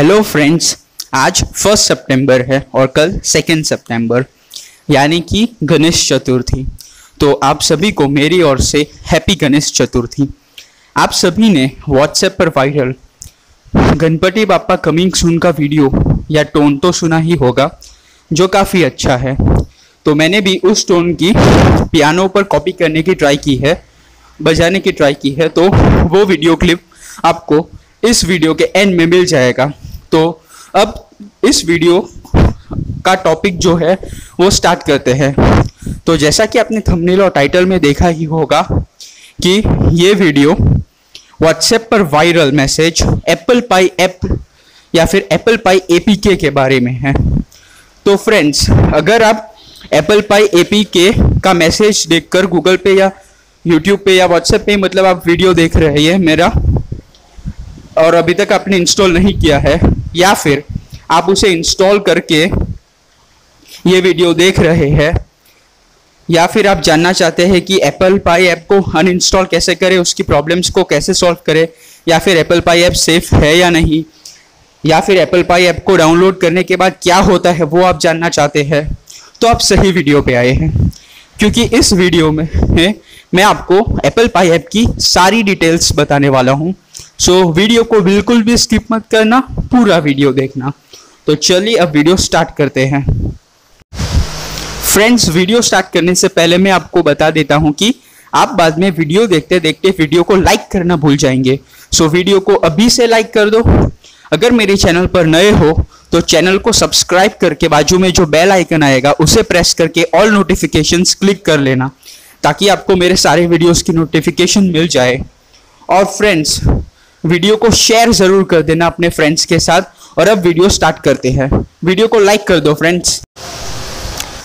Hello friends आज first सितंबर है और कल सेकेंड सितंबर यानी कि गणेश चतुर्थी। तो आप सभी को मेरी ओर से हैप्पी गणेश चतुर्थी। आप सभी ने व्हाट्सएप पर viral Ganpati Bappa coming soon का वीडियो या टोन तो सुना ही होगा, जो काफ़ी अच्छा है। तो मैंने भी उस टोन की पियानो पर कॉपी करने की ट्राई की है, बजाने की ट्राई की है तो वो वीडियो क्लिप आपको इस वीडियो के एंड में मिल जाएगा। तो अब इस वीडियो का टॉपिक जो है, वो स्टार्ट करते हैं। तो जैसा कि आपने थंबनेल और टाइटल में देखा ही होगा कि ये वीडियो व्हाट्सएप पर viral message Apple Pie app या फिर एप्पल पाई एपीके के बारे में है। तो फ्रेंड्स अगर आप एप्पल पाई एपीके का मैसेज देखकर गूगल पे या यूट्यूब पे या व्हाट्सएप पे मतलब आप वीडियो देख रहे हैं मेरा, और अभी तक आपने इंस्टॉल नहीं किया है या फिर आप उसे इंस्टॉल करके ये वीडियो देख रहे हैं, या फिर आप जानना चाहते हैं कि एप्पल पाई ऐप को अनइंस्टॉल कैसे करें, उसकी प्रॉब्लम्स को कैसे सॉल्व करें, या फिर एप्पल पाई ऐप सेफ़ है या नहीं, या फिर एप्पल पाई ऐप को डाउनलोड करने के बाद क्या होता है, वो आप जानना चाहते हैं तो आप सही वीडियो पे आए हैं। क्योंकि इस वीडियो में मैं आपको एप्पल पाई ऐप की सारी डिटेल्स बताने वाला हूँ। सो so, वीडियो को बिल्कुल भी स्किप मत करना पूरा वीडियो देखना। तो चलिए अब वीडियो स्टार्ट करते हैं। फ्रेंड्स वीडियो स्टार्ट करने से पहले मैं आपको बता देता हूँ कि आप बाद में वीडियो देखते देखते वीडियो को लाइक करना भूल जाएँगे। सो so, वीडियो को अभी से लाइक कर दो। अगर मेरे चैनल पर नए हो तो चैनल को सब्सक्राइब करके बाजू में जो बेल आइकन आएगा उसे प्रेस करके ऑल नोटिफिकेशंस क्लिक कर लेना ताकि आपको मेरे सारे वीडियोस की नोटिफिकेशन मिल जाए। और फ्रेंड्स वीडियो को शेयर ज़रूर कर देना अपने फ्रेंड्स के साथ और अब वीडियो स्टार्ट करते हैं। वीडियो को लाइक कर दो फ्रेंड्स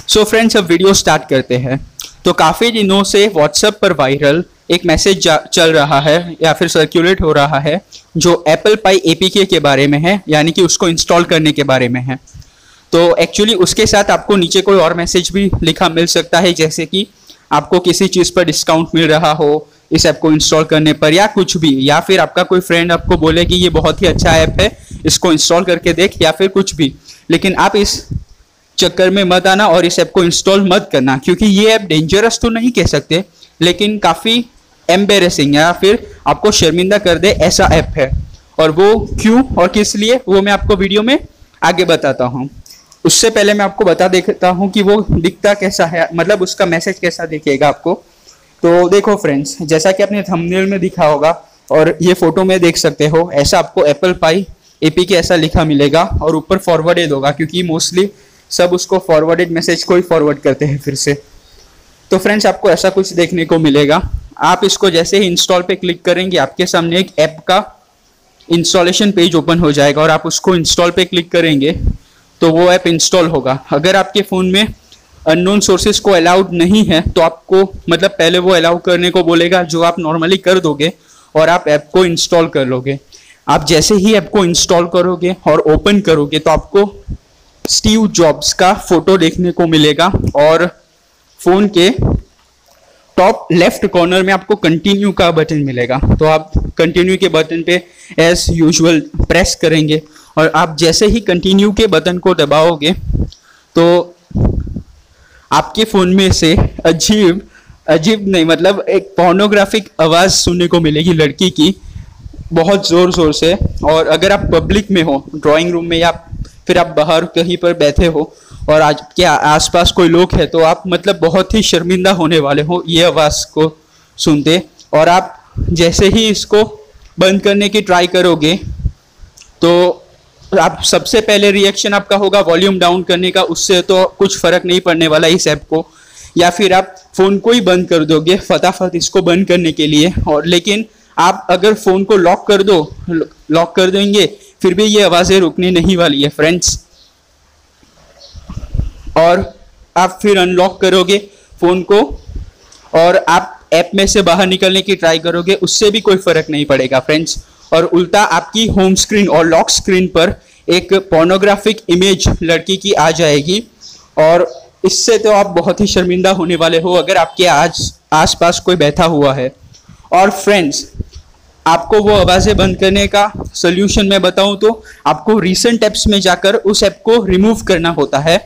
सो फ्रेंड्स अब वीडियो स्टार्ट करते हैं। तो काफ़ी दिनों से व्हाट्सएप पर वायरल एक मैसेज चल रहा है या फिर सर्कुलेट हो रहा है, जो एप्पल पाई एपीके के बारे में है, यानी कि उसको इंस्टॉल करने के बारे में है। तो एक्चुअली उसके साथ आपको नीचे कोई और मैसेज भी लिखा मिल सकता है, जैसे कि आपको किसी चीज़ पर डिस्काउंट मिल रहा हो इस ऐप को इंस्टॉल करने पर या कुछ भी, या फिर आपका कोई फ्रेंड आपको बोले कि ये बहुत ही अच्छा ऐप है, इसको इंस्टॉल करके देख, या फिर कुछ भी। लेकिन आप इस चक्कर में मत आना और इस ऐप को इंस्टॉल मत करना, क्योंकि ये ऐप डेंजरस तो नहीं कह सकते, लेकिन काफ़ी एम्बेरसिंग या फिर आपको शर्मिंदा कर दे ऐसा ऐप है। और वो क्यों और किस लिए, वो मैं आपको वीडियो में आगे बताता हूँ। उससे पहले मैं आपको बता देता हूँ कि वो दिखता कैसा है मतलब उसका मैसेज कैसा दिखेगा आपको। तो देखो फ्रेंड्स जैसा कि आपने थंबनेल में दिखा होगा, और ये फ़ोटो में देख सकते हो, ऐसा आपको एप्पल पाई एपी के ऐसा लिखा मिलेगा, और ऊपर फॉरवर्डेड होगा, क्योंकि मोस्टली सब उसको फॉरवर्डेड मैसेज को ही फॉरवर्ड करते हैं फिर से। तो फ्रेंड्स आपको ऐसा कुछ देखने को मिलेगा। आप इसको जैसे ही इंस्टॉल पे क्लिक करेंगे, आपके सामने एक ऐप का इंस्टॉलेशन पेज ओपन हो जाएगा, और आप उसको इंस्टॉल पे क्लिक करेंगे तो वो ऐप इंस्टॉल होगा। अगर आपके फ़ोन में अननोन सोर्सेज को अलाउड नहीं है तो आपको मतलब पहले वो अलाउ करने को बोलेगा जो आप नॉर्मली कर दोगे और आप ऐप को इंस्टॉल कर लोगे। आप जैसे ही ऐप को इंस्टॉल करोगे और ओपन करोगे तो आपको स्टीव जॉब्स का फ़ोटो देखने को मिलेगा और फ़ोन के टॉप लेफ़्ट कॉर्नर में आपको कंटिन्यू का बटन मिलेगा। तो आप कंटिन्यू के बटन पे एज यूजुअल प्रेस करेंगे और आप जैसे ही कंटिन्यू के बटन को दबाओगे तो आपके फ़ोन में से अजीब अजीब नहीं मतलब एक पोर्नोग्राफिक आवाज़ सुनने को मिलेगी लड़की की, बहुत ज़ोर ज़ोर से। और अगर आप पब्लिक में हो ड्राइंग रूम में, या फिर आप बाहर कहीं पर बैठे हो, और आज क्या आसपास कोई लोग है तो आप मतलब बहुत ही शर्मिंदा होने वाले हो ये आवाज़ को सुनते। और आप जैसे ही इसको बंद करने की ट्राई करोगे तो आप सबसे पहले रिएक्शन आपका होगा वॉल्यूम डाउन करने का, उससे तो कुछ फ़र्क नहीं पड़ने वाला इस ऐप को। या फिर आप फ़ोन को ही बंद कर दोगे, फटाफट इसको बंद करने के लिए। और लेकिन आप अगर फ़ोन को लॉक कर दो लॉक कर देंगे, फिर भी ये आवाज़ें रुकने नहीं वाली है फ्रेंड्स और आप फिर अनलॉक करोगे फ़ोन को, और आप ऐप में से बाहर निकलने की ट्राई करोगे, उससे भी कोई फ़र्क नहीं पड़ेगा फ्रेंड्स और उल्टा आपकी होम स्क्रीन और लॉक स्क्रीन पर एक पोर्नोग्राफिक इमेज लड़की की आ जाएगी। और इससे तो आप बहुत ही शर्मिंदा होने वाले हो अगर आपके आज, आसपास कोई बैठा हुआ है। और फ्रेंड्स आपको वो आवाज़ें बंद करने का सोल्यूशन मैं बताऊँ तो आपको रिसेंट ऐप्स में जाकर उस ऐप को रिमूव करना होता है,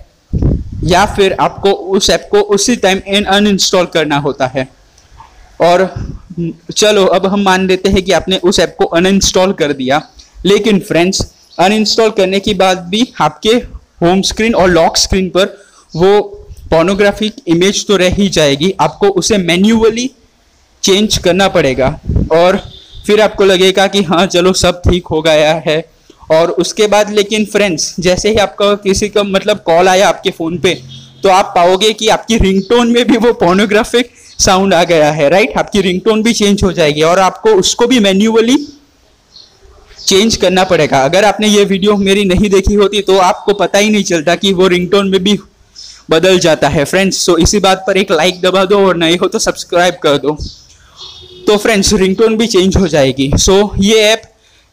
या फिर आपको उस ऐप को उसी टाइम इन अनइंस्टॉल करना होता है। और चलो, अब हम मान लेते हैं कि आपने उस ऐप को अनइंस्टॉल कर दिया। लेकिन फ्रेंड्स अनइंस्टॉल करने के बाद भी आपके होम स्क्रीन और लॉक स्क्रीन पर, वो पोर्नोग्राफिक इमेज तो रह ही जाएगी। आपको उसे मैन्युअली चेंज करना पड़ेगा। और फिर आपको लगेगा कि हाँ चलो, सब ठीक हो गया है। और उसके बाद लेकिन फ्रेंड्स जैसे ही आपका किसी का मतलब कॉल आया आपके फ़ोन पे तो आप पाओगे कि आपकी रिंगटोन में भी वो पोर्नोग्राफिक साउंड आ गया है राइट आपकी रिंगटोन भी चेंज हो जाएगी और आपको उसको भी मैन्युअली चेंज करना पड़ेगा। अगर आपने ये वीडियो मेरी नहीं देखी होती तो आपको पता ही नहीं चलता कि वो रिंगटोन में भी बदल जाता है। फ्रेंड्स सो इसी बात पर एक लाइक दबा दो और नहीं हो तो सब्सक्राइब कर दो। तो फ्रेंड्स रिंगटोन भी चेंज हो जाएगी। सो so, ये ऐप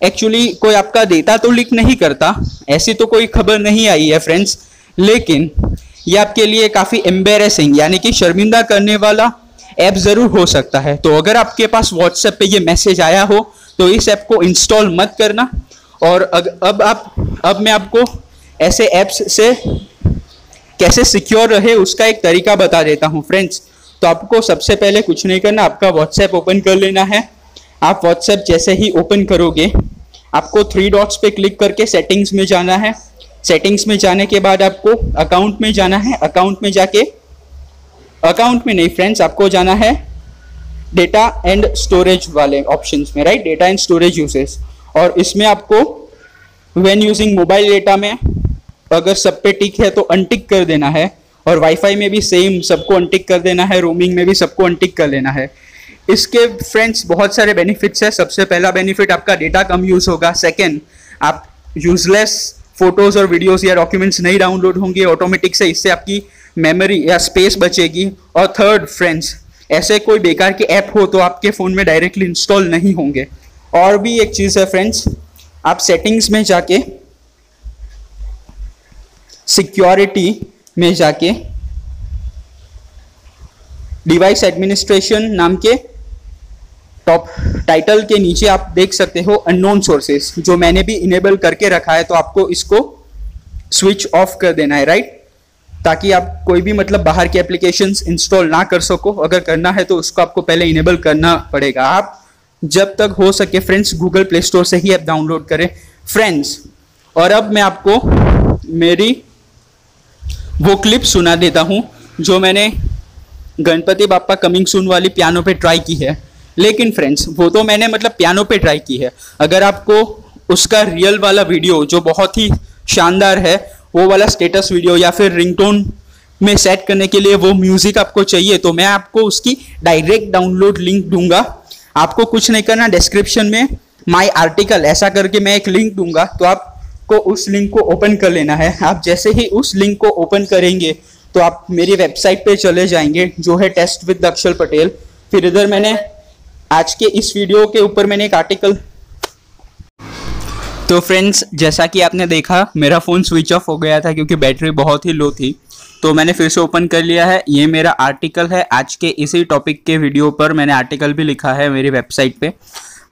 एक्चुअली कोई आपका डेटा तो लीक नहीं करता ऐसी तो कोई खबर नहीं आई है फ्रेंड्स लेकिन ये आपके लिए काफ़ी एम्बेरसिंग यानी कि शर्मिंदा करने वाला ऐप ज़रूर हो सकता है। तो अगर आपके पास व्हाट्सएप पे ये मैसेज आया हो तो इस ऐप को इंस्टॉल मत करना। और अग, अब आप अब मैं आपको ऐसे ऐप्स से कैसे सिक्योर रहे उसका एक तरीका बता देता हूँ। फ्रेंड्स तो आपको सबसे पहले कुछ नहीं करना आपका व्हाट्सएप ओपन कर लेना है। आप व्हाट्सएप जैसे ही ओपन करोगे आपको थ्री डॉट्स पे क्लिक करके सेटिंग्स में जाना है। सेटिंग्स में जाने के बाद आपको अकाउंट में जाना है। अकाउंट में जाके अकाउंट में नहीं फ्रेंड्स आपको जाना है डेटा एंड स्टोरेज वाले ऑप्शन में right data and storage uses और इसमें आपको वेन यूजिंग मोबाइल डेटा में अगर सब पे टिक है तो अनटिक कर देना है और वाईफाई में भी सेम सबको अनटिक कर देना है रोमिंग में भी सबको अनटिक कर लेना है। इसके फ्रेंड्स बहुत सारे बेनिफिट्स है। सबसे पहला बेनिफिट आपका डेटा कम यूज़ होगा। सेकेंड आप यूजलेस फ़ोटोज़ और वीडियोस या डॉक्यूमेंट्स नहीं डाउनलोड होंगे ऑटोमेटिक से। इससे आपकी मेमोरी या स्पेस बचेगी। और थर्ड फ्रेंड्स ऐसे कोई बेकार के ऐप हो तो आपके फ़ोन में डायरेक्टली इंस्टॉल नहीं होंगे। और भी एक चीज़ है फ्रेंड्स आप सेटिंग्स में जाके सिक्योरिटी में जाके डिवाइस एडमिनिस्ट्रेशन नाम के टॉप टाइटल के नीचे आप देख सकते हो अननोन सोर्सेस जो मैंने भी इनेबल करके रखा है तो आपको इसको स्विच ऑफ़ कर देना है राइट ताकि आप कोई भी मतलब बाहर की एप्लीकेशन इंस्टॉल ना कर सको। अगर करना है तो उसको आपको पहले इनेबल करना पड़ेगा। आप जब तक हो सके फ्रेंड्स गूगल प्ले स्टोर से ही ऐप डाउनलोड करें। फ्रेंड्स और अब मैं आपको मेरी वो क्लिप सुना देता हूँ, जो मैंने गणपति बापा कमिंग सून वाली पियानो पे ट्राई की है। लेकिन फ्रेंड्स वो तो मैंने मतलब पियानो पे ट्राई की है। अगर आपको उसका रियल वाला वीडियो जो बहुत ही शानदार है वो वाला स्टेटस वीडियो या फिर रिंगटोन में सेट करने के लिए वो म्यूज़िक आपको चाहिए तो मैं आपको उसकी डायरेक्ट डाउनलोड लिंक दूँगा। आपको कुछ नहीं करना डिस्क्रिप्शन में माई आर्टिकल ऐसा करके मैं एक लिंक दूँगा तो आपको उस लिंक को ओपन कर लेना है। आप जैसे ही उस लिंक को ओपन करेंगे तो आप मेरी वेबसाइट पे चले जाएँगे, जो है टेस्ट विद दक्षल पटेल फिर इधर मैंने आज के इस वीडियो के ऊपर मैंने एक आर्टिकल तो फ्रेंड्स जैसा कि आपने देखा, मेरा फ़ोन स्विच ऑफ़ हो गया था क्योंकि बैटरी बहुत ही लो थी। तो मैंने फिर से ओपन कर लिया है। ये मेरा आर्टिकल है। आज के इसी टॉपिक के वीडियो पर मैंने आर्टिकल भी लिखा है मेरी वेबसाइट पे।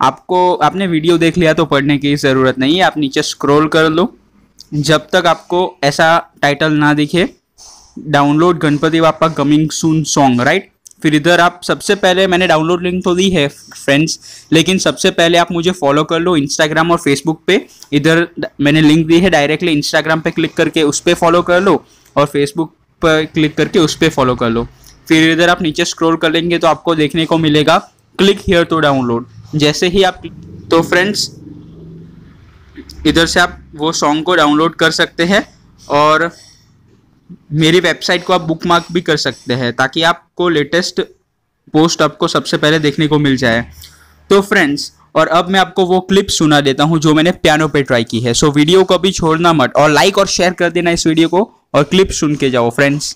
आपको, आपने वीडियो देख लिया तो पढ़ने की ज़रूरत नहीं है। आप नीचे स्क्रॉल कर लो। जब तक आपको ऐसा टाइटल ना दिखे डाउनलोड गणपति बापा कमिंग सून सॉन्ग राइट फिर इधर आप सबसे पहले मैंने डाउनलोड लिंक तो दी है फ्रेंड्स लेकिन सबसे पहले आप मुझे फॉलो कर लो इंस्टाग्राम और फेसबुक पे। इधर मैंने लिंक दी है डायरेक्टली इंस्टाग्राम पे क्लिक करके, उस पर फॉलो कर लो और फेसबुक पर क्लिक करके उस पर फॉलो कर लो। फिर इधर आप नीचे स्क्रॉल कर लेंगे तो आपको देखने को मिलेगा क्लिक हियर टू डाउनलोड जैसे ही आप तो फ्रेंड्स इधर से आप वो सॉन्ग को डाउनलोड कर सकते हैं और मेरी वेबसाइट को आप बुक मार्क भी कर सकते हैं ताकि आपको लेटेस्ट पोस्ट आपको सबसे पहले देखने को मिल जाए। तो फ्रेंड्स और अब मैं आपको वो क्लिप सुना देता हूँ जो मैंने पियानो पे ट्राई की है। सो वीडियो को भी छोड़ना मत और लाइक और शेयर कर देना इस वीडियो को और क्लिप सुन के जाओ फ्रेंड्स